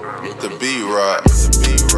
The B-Rod. The B-Rock.